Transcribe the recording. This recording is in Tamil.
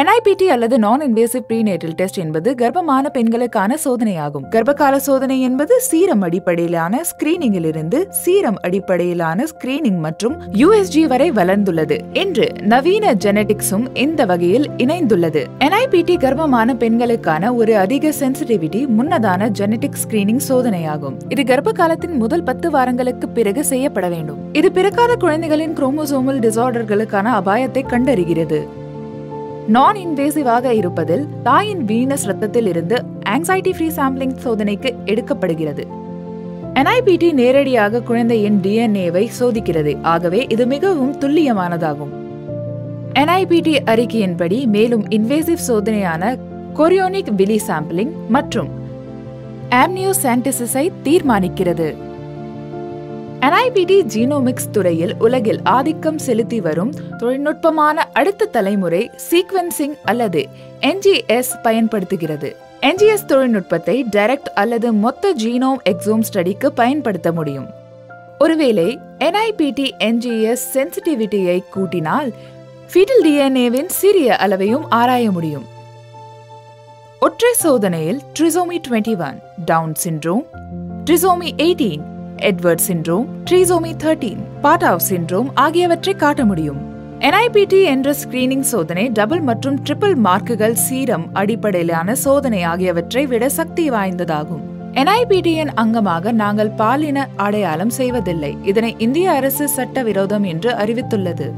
என்ஐபிடி அல்லது நான் இன்வேசிவ் ப்ரீநேட்டல் டெஸ்ட் என்பது கர்ப்பமான பெண்களுக்கான சோதனையாகும். கர்ப்பகால சோதனை என்பது சீரம் அடிப்படையிலான ஸ்கிரீனிங்கிலிருந்து சீரம் அடிப்படையிலான ஸ்கிரீனிங் மற்றும் யூஎஸ்ஜி வரை வளர்ந்துள்ளது என்று நவீன ஜெனடிக்ஸும் இந்த வகையில் இணைந்துள்ளது. என்ஐபிடி கர்ப்பமான பெண்களுக்கான ஒரு அதிக சென்சிட்டிவிட்டி முன்னதான ஜெனடிக் ஸ்கிரீனிங் சோதனையாகும். இது கர்ப்ப காலத்தின் முதல் பத்து வாரங்களுக்கு பிறகு செய்யப்பட வேண்டும். இது பிறக்காத குழந்தைகளின் குரோமோசோமல் டிசார்டர்களுக்கான அபாயத்தை கண்டறிகிறது. நான் இன்வேசிவாக இருப்பதில் தாயின் வீனஸ் ரத்தத்தில் இருந்து ஆங்ஸைட்டி ஃப்ரீ சாம்பிளிங் சோதனைக்கு எடுக்கப்படுகிறது என்ஐபிடி நேரடியாக குழந்தையின் டிஎன்ஏவை சோதிக்கிறது. ஆகவே இது மிகவும் துல்லியமானதாகும். என்ஐபிடி அறிக்கையின்படி மேலும் இன்வேசிவ் சோதனையான கொரியோனிக் விலி சாம்பிளிங் மற்றும் ஆம்னியோசான்டிசிஸை தீர்மானிக்கிறது. என்ஐபிடி ஜீனோமிக்ஸ் துறையில் உலகில் ஆதிக்கம் செலுத்தி வரும் தொழில்நுட்பமான அடுத்த தலைமுறை சீக்வென்சிங் அல்லது என்ஜிஎஸ் பயன்படுத்துகிறது. என்ஜிஎஸ் தொழில்நுட்பத்தை டைரக்ட் அல்லது மொத்த ஜீனோம் எக்ஸோம் ஸ்டடிக்கு பயன்படுத்த முடியும். ஒருவேளை என்ஐபிடி என்ஜிஎஸ் சென்சிட்டிவிட்டியை கூட்டினால் ஃபீட்டல் டிஎன்ஏவின் சிறிய அளவையும் ஆராய முடியும். ஒற்றை சோதனையில் trisomy 21 one Down syndrome trisomy 18 Edward syndrome trisomy 13 Patau syndrome ஆகியவற்றை காட்ட முடியும். என்ஐபிடி என்ற ஸ்கிரீனிங் சோதனை டபுள் மற்றும் ட்ரிபிள் மார்க்குகள் சீரம் அடிப்படையிலான சோதனை ஆகியவற்றை விட சக்தி வாய்ந்ததாகும். என்ஐபிடியின் அங்கமாக நாங்கள் பாலின அடையாளம் செய்வதில்லை. இதனை இந்திய அரசு சட்டவிரோதம் என்று அறிவித்துள்ளது.